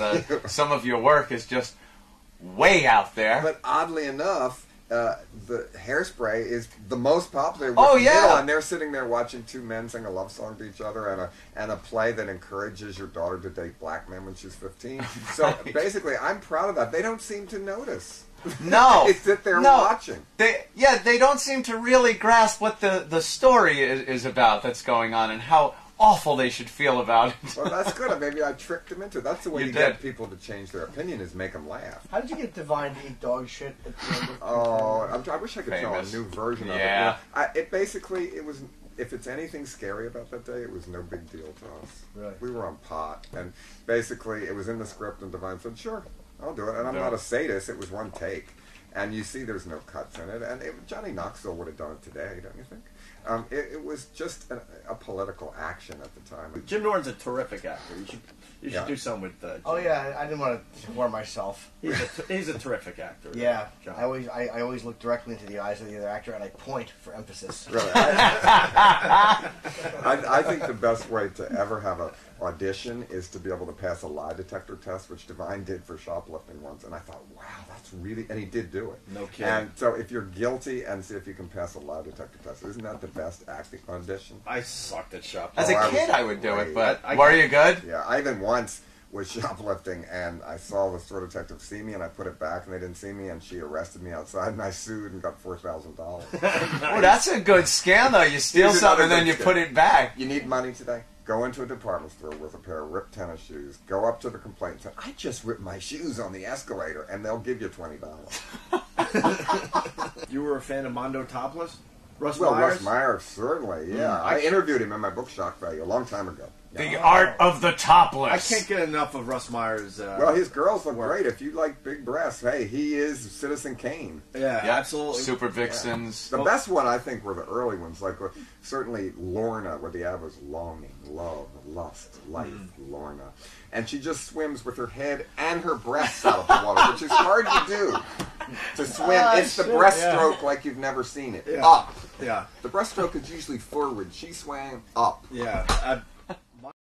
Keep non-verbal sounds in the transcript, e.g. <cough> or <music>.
The, <laughs> some of your work is just way out there. But oddly enough, uh, the hairspray is the most popular. With Oh, yeah. and they're sitting there watching two men sing a love song to each other, and a and a play that encourages your daughter to date black men when she's fifteen. <laughs> So basically, I'm proud of that. They don't seem to notice. No, <laughs> they sit there no. watching. They yeah, they don't seem to really grasp what the the story is, is about that's going on and how awful they should feel about it. Well, that's good. Maybe I tricked them into it. That's the way You you, get people to change their opinion is make them laugh. How did you get Divine to eat dog shit at the end of Oh, I'm, I wish I could Famous. tell a new version Yeah. of it. Yeah. I, it basically, it was. If it's anything scary about that day, it was no big deal to us. Really? We were on pot, and basically, it was in the script, and Divine said, "Sure, I'll do it." And I'm Yeah. not a sadist. It was one take, and you see, there's no cuts in it. And it, Johnny Knoxville would have done it today, don't you think? Um, it, it was just a, a political action at the time. Jim Norton's a terrific actor. You should you should Yeah. do something with. Uh, Jim. Oh yeah, I didn't want to warn myself. he's a t- he's a terrific actor. Yeah, John. I always I, I always look directly into the eyes of the other actor and I point for emphasis. Really, <laughs> <laughs> I, I think the best way to ever have an audition is to be able to pass a lie detector test, which Divine did for shoplifting once, and I thought, wow, that's really, and he did do it. No kidding. And so, if you're guilty, and see if you can pass a lie detector test, isn't that the best acting audition? I sucked at shop. As a I kid, was I would do it, but I- I were you good? Yeah, I even once was <laughs> shoplifting, and I saw the store detective see me, and I put it back, and they didn't see me, and she arrested me outside, and I sued and got four thousand dollars. <laughs> Oh, that's a good scam though. You steal something and then you good put it back. You need money today? Go into a department store with a pair of ripped tennis shoes. Go up to the complaint and say, I just ripped my shoes on the escalator, and they'll give you $20. <laughs> You were a fan of Mondo Topless? Russ well, Myers? Russ Meyer, certainly, yeah. Mm, I, I- interviewed him in my book Shock Value a long time ago. The art of the topless. I can't get enough of Russ Myers. Uh, Well, his girls look work. great. If you like big breasts, hey, he is Citizen Kane. Yeah, Yeah, absolutely. Supervixens. The Well- best one, I think, were the early ones. Like uh, certainly Lorna, where the ad was longing, love, lust, life, Mm-hmm. Lorna, and she just swims with her head and her breasts out of the water, which is hard to do. <laughs> To swim, Ah, it's the shit, breaststroke like you've never seen it. Yeah. Up. Yeah, The breaststroke is usually forward. She swam up. yeah. I,